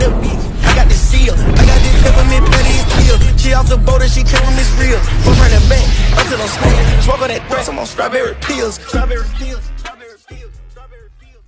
the beach. I got the seal. I got this peppermint patty peel. She off the boat and she tell him it's real. From running back until I'm smoking. Smoke on that grass, I'm on strawberry peels. Strawberry peels. Strawberry peels. Strawberry peels.